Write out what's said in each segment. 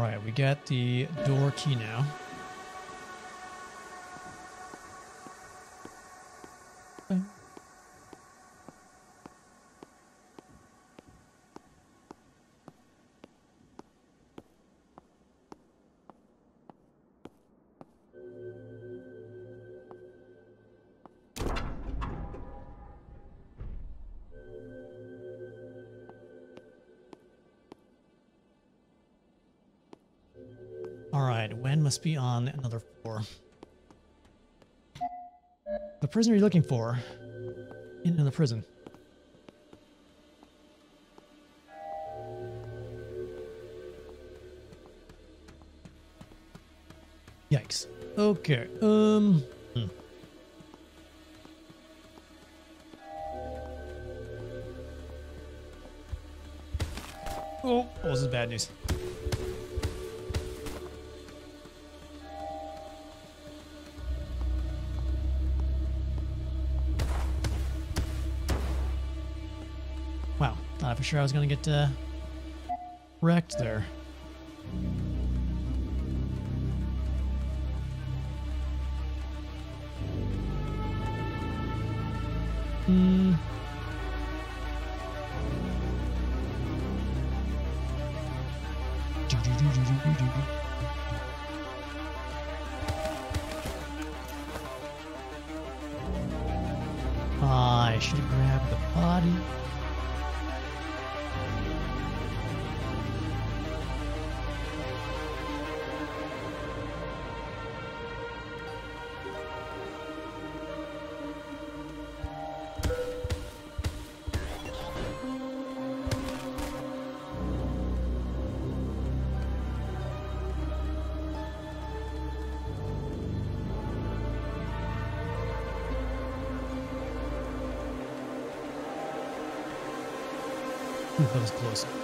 right, we got the door key now. Must be on another floor. The prisoner you're looking for in another prison. Yikes. Okay. Um. Hmm. Oh, oh, this is bad news. Sure I was going to get uh, wrecked there. Hmm. Ah, I should have grabbed the body. That was close.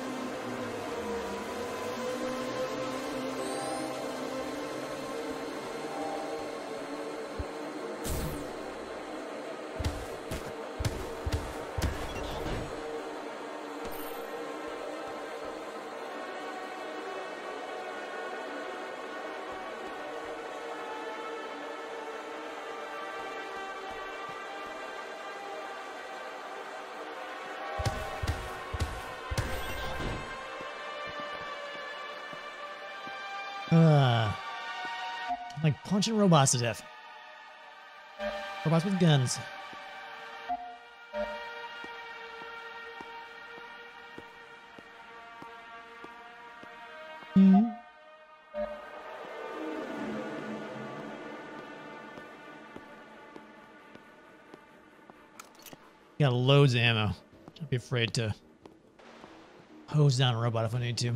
Like punching robots to death. Robots with guns. Hmm. Got loads of ammo. Don't be afraid to hose down a robot if I need to.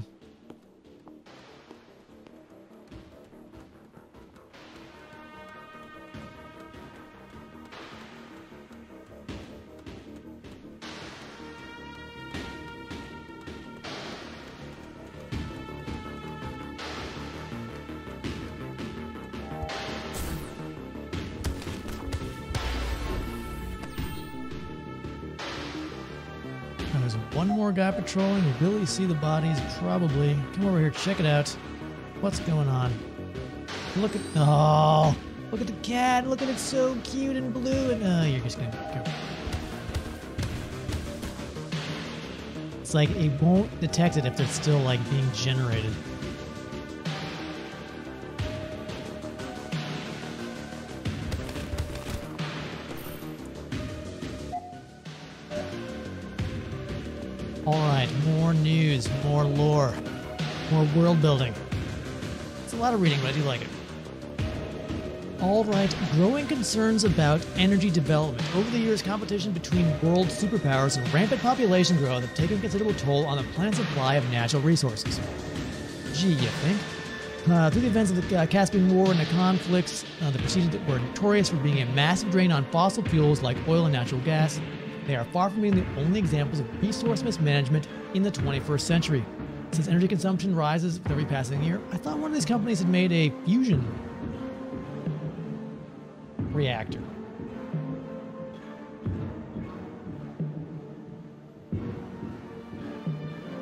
Guy patrolling. Will Billy see the bodies? Probably. Come over here, check it out. What's going on? Look at oh, look at the cat. Look at it, so cute and blue. And uh, you're just gonna go. It's like it won't detect it if it's still like being generated. More lore, more world building. It's a lot of reading, but I do like it. All right, growing concerns about energy development. Over the years, competition between world superpowers and rampant population growth have taken considerable toll on the planet's supply of natural resources. Gee, you think? Uh, through the events of the uh, Caspian War and the conflicts uh, that were notorious for being a massive drain on fossil fuels like oil and natural gas, they are far from being the only examples of resource mismanagement in the 21st century. Since energy consumption rises with every passing year, I thought one of these companies had made a fusion reactor.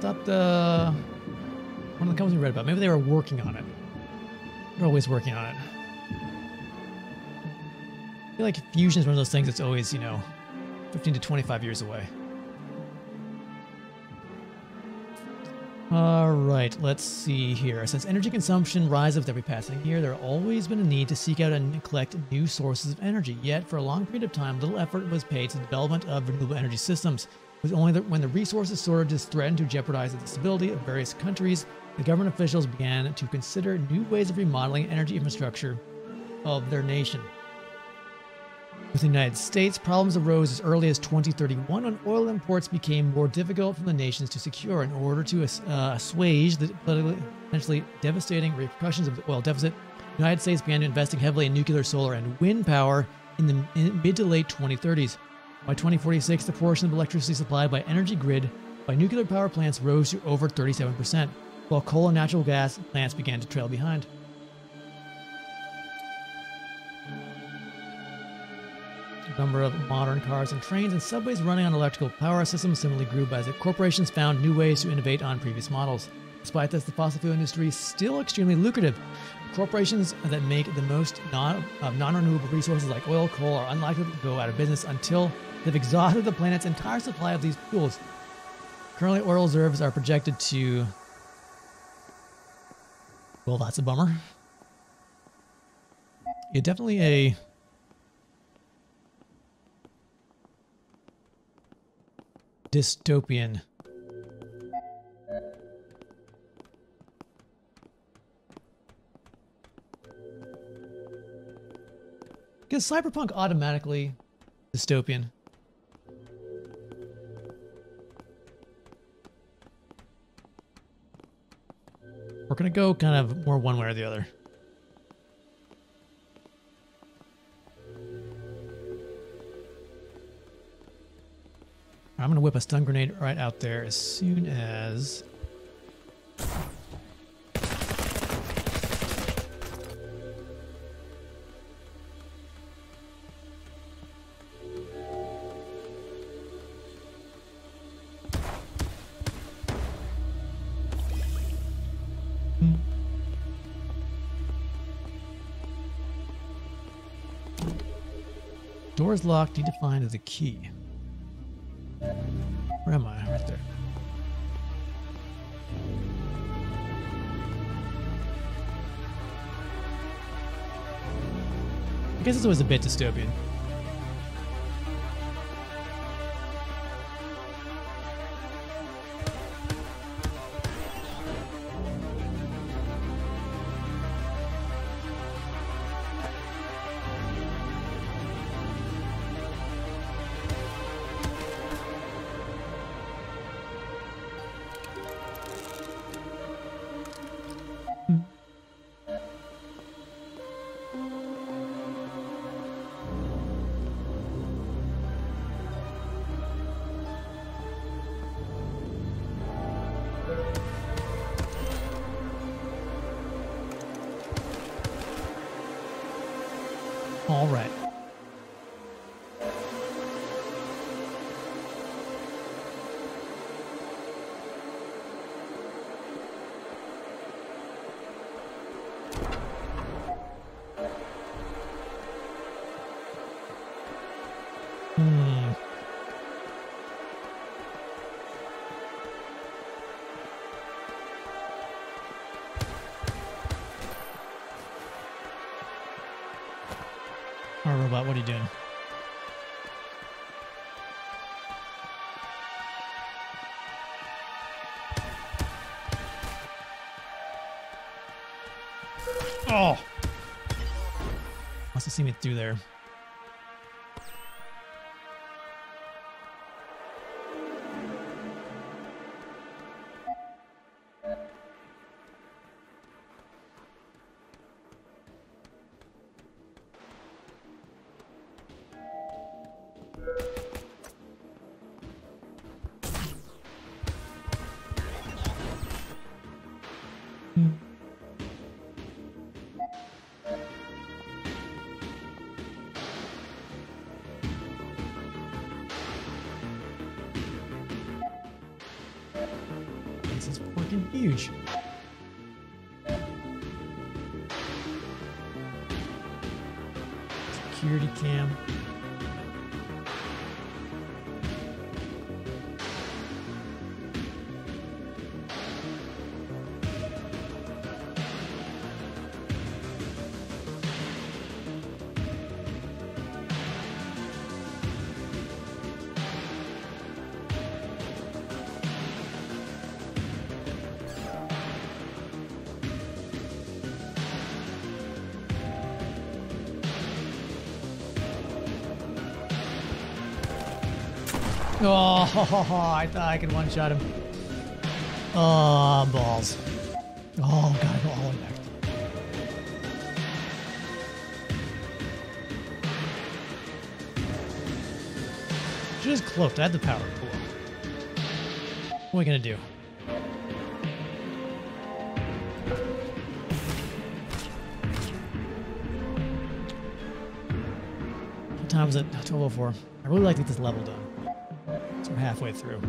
Thought the One of the companies we read about. Maybe they were working on it. They're always working on it. I feel like fusion is one of those things that's always, you know, 15 to 25 years away. All right, let's see here. Since energy consumption rises with every passing year, there always been a need to seek out and collect new sources of energy. Yet, for a long period of time, little effort was paid to the development of renewable energy systems. It was only when the resources shortages threatened to jeopardize the stability of various countries, the government officials began to consider new ways of remodeling energy infrastructure of their nation. With the United States, problems arose as early as 2031 when oil imports became more difficult for the nations to secure. In order to uh, assuage the potentially devastating repercussions of the oil deficit, the United States began investing heavily in nuclear, solar, and wind power in the mid to late 2030s. By 2046, the portion of electricity supplied by energy grid by nuclear power plants rose to over 37%, while coal and natural gas plants began to trail behind. Number of modern cars and trains and subways running on electrical power systems similarly grew as corporations found new ways to innovate on previous models. Despite this, the fossil fuel industry is still extremely lucrative. Corporations that make the most non, of non-renewable resources like oil, coal are unlikely to go out of business until they've exhausted the planet's entire supply of these fuels. Currently, oil reserves are projected to... Well, that's a bummer. Yeah, definitely a dystopian. Because cyberpunk automatically dystopian. We're gonna go kind of more one way or the other. Whip a stun grenade right out there as soon as... Door's locked. Need to find the key. I guess it's always a bit dystopian. Robot, what are you doing? Oh! Must have seen me through there. This is fucking huge. Security cam. Oh, I thought I could one-shot him. Oh, balls. Oh, God, go all the way back. Just cloaked. I had the power. Cool. What are we gonna do? What time is it? 1204. I really like to get this level done. We're halfway through.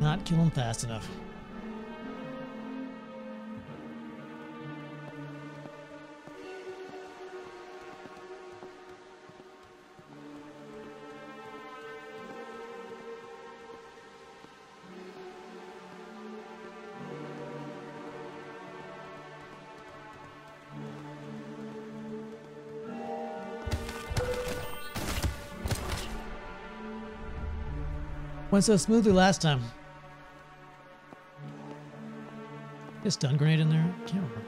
Not kill him fast enough. Went so smoothly last time. A stun grenade in there? Can't remember.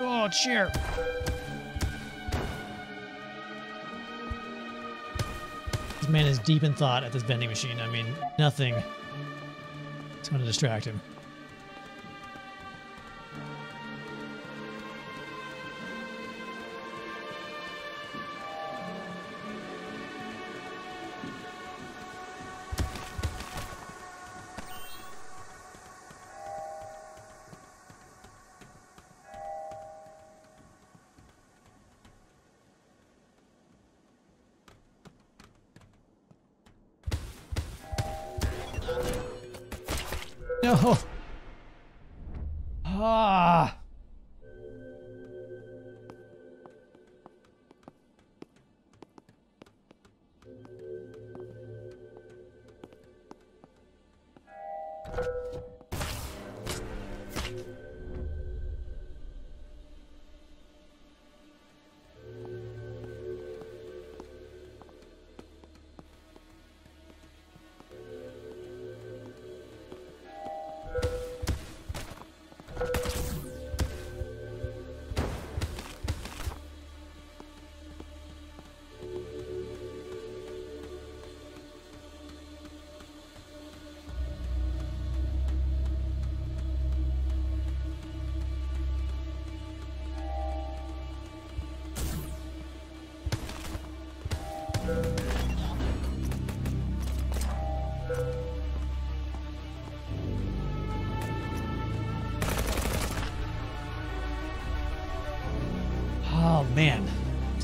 Oh, chair. Man is deep in thought at this vending machine. I mean, nothing is going to distract him. No.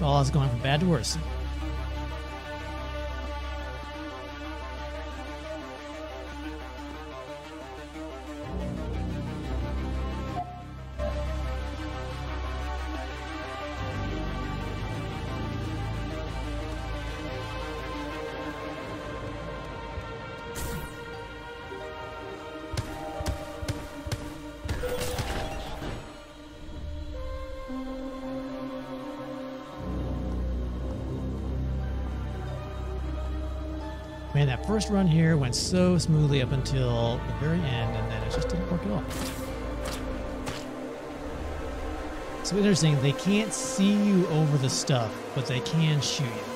All is going from bad to worse. First run here went so smoothly up until the very end, and then it just didn't work at all. So interesting, they can't see you over the stuff, but they can shoot you.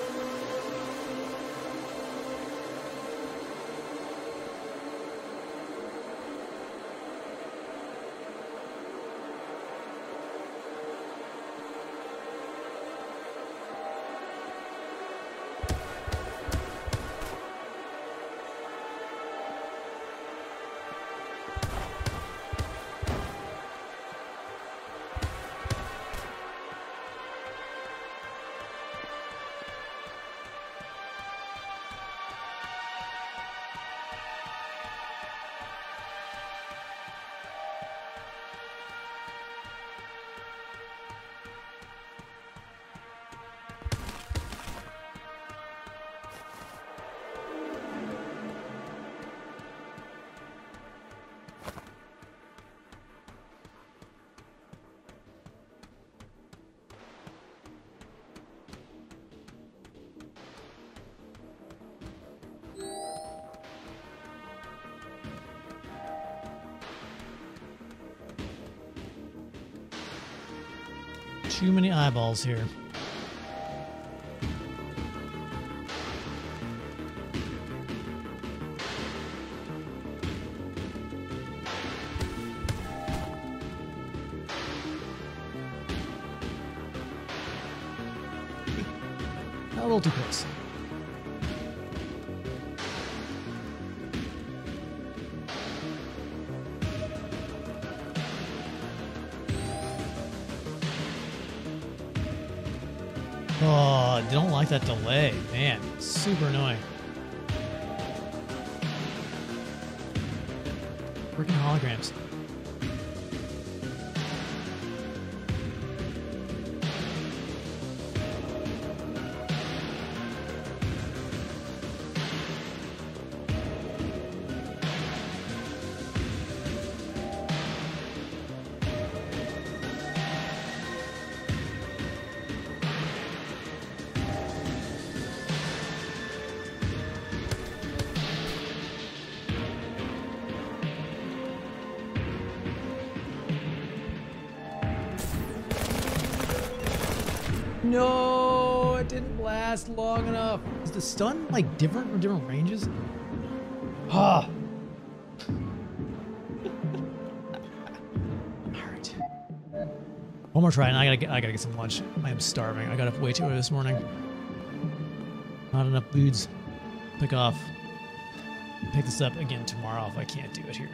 Too many eyeballs here. A little too close. Don't like that delay. Man, super annoying. Freaking holograms. No, it didn't last long enough. Is the stun like different for different ranges? Ah. Alright. One more try and I gotta get I gotta get some lunch. I am starving. I got up way too early this morning. Not enough foods. Pick off. Pick this up again tomorrow if I can't do it here.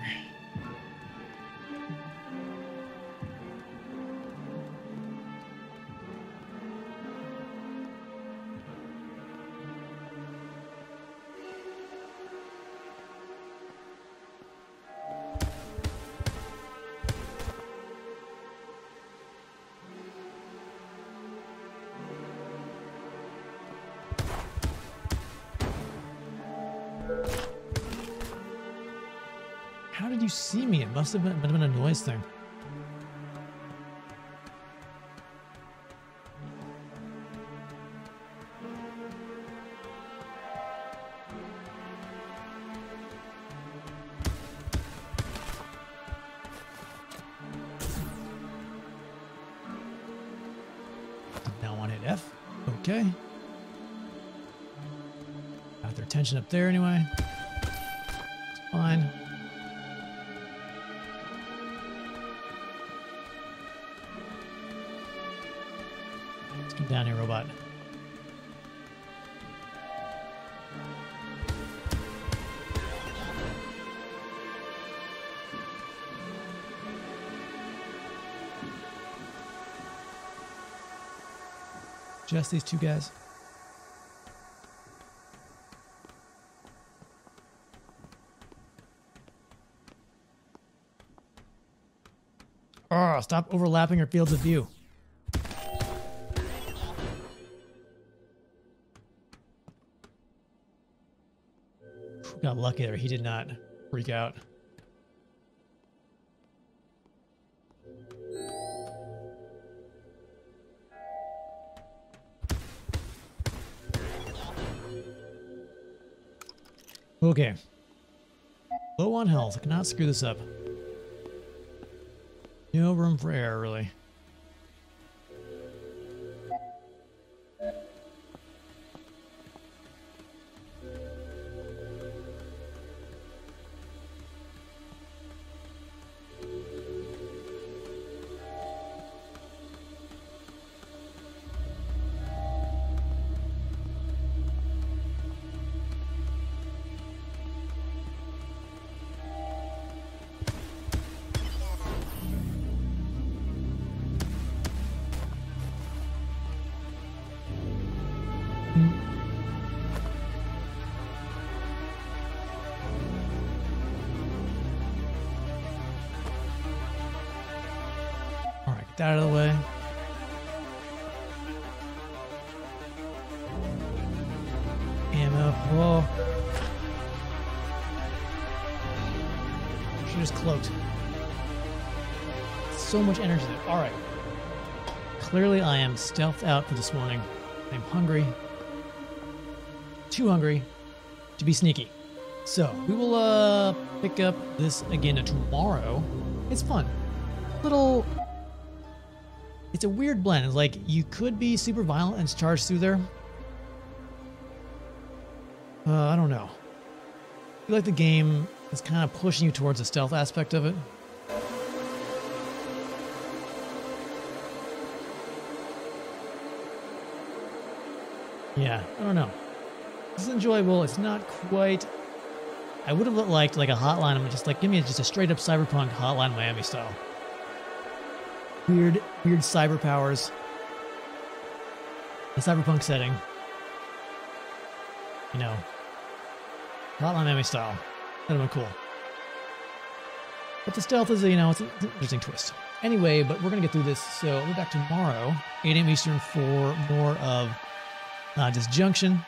You see me? It must have been, been a noise thing. Up there anyway. It's fine. Down here, robot. Just these two guys. Oh, stop overlapping our fields of view. Got lucky there. He did not freak out. Okay. Low on health. I cannot screw this up. No room for error, really. Get out of the way. Ammo. Whoa. She just cloaked. So much energy there. All right. Clearly, I am stealthed out for this morning. I'm hungry. Too hungry to be sneaky. So, we will uh pick up this again tomorrow. It's fun. Little it's a weird blend. Like you could be super violent and charge through there. Uh, I don't know. I feel like the game is kind of pushing you towards the stealth aspect of it. Yeah, I don't know. It's enjoyable. It's not quite. I would have liked like a hotline. I'm just like, give me just a straight up cyberpunk hotline Miami style. Weird, weird cyber powers. A cyberpunk setting. You know, hotline Miami style. That'd have been cool. But the stealth is, you know, it's an interesting twist. Anyway, but we're going to get through this. So we'll be back tomorrow, 8 a.m. Eastern, for more of uh, Disjunction.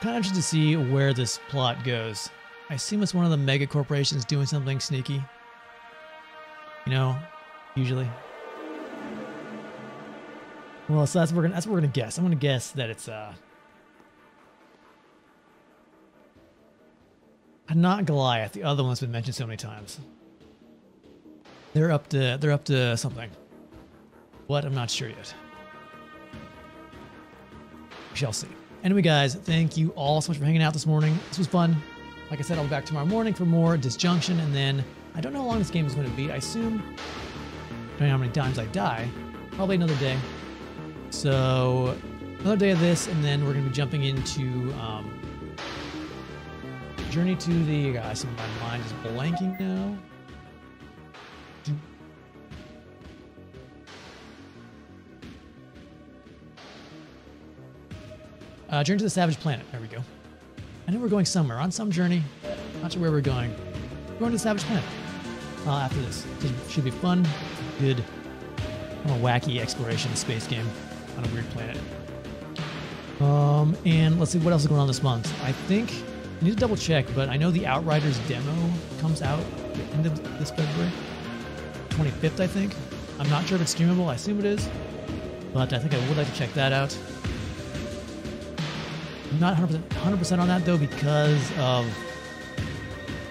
Kind of interested to see where this plot goes. I assume it's one of the mega corporations doing something sneaky. You know, usually. Well, so that's what we're gonna that's what we're gonna guess. I'm gonna guess that it's uh not Goliath. The other one's been mentioned so many times. They're up to they're up to something. What? I'm not sure yet. We shall see. Anyway, guys, thank you all so much for hanging out this morning. This was fun. Like I said, I'll be back tomorrow morning for more Disjunction, and then I don't know how long this game is going to be. I assume, depending on how many times I die, probably another day. So, another day of this, and then we're going to be jumping into um, Journey to the. Guys, my mind is blanking now. Uh, journey to the Savage Planet. There we go. I know we're going somewhere on some journey. Not sure where we're going. We're going to the Savage Planet uh, after this. It should be fun, good, kind of wacky exploration space game on a weird planet. Um, and let's see what else is going on this month. I think I need to double check, but I know the Outriders demo comes out the end of this February, 25th, I think. I'm not sure if it's streamable. I assume it is, but I think I would like to check that out. I'm not 100%, 100% on that though because of.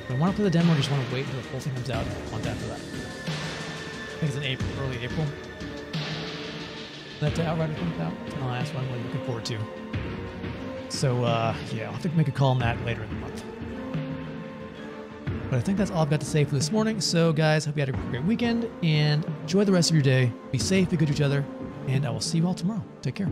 I want to play the demo I just want to wait until the full thing comes out a month after that? Think it's in April, early April. That Outrider comes out. It's the last one I'm looking forward to. So, uh, yeah, I'll have to make a call on that later in the month. But I think that's all I've got to say for this morning. So, guys, hope you had a great weekend and enjoy the rest of your day. Be safe, be good to each other, and I will see you all tomorrow. Take care.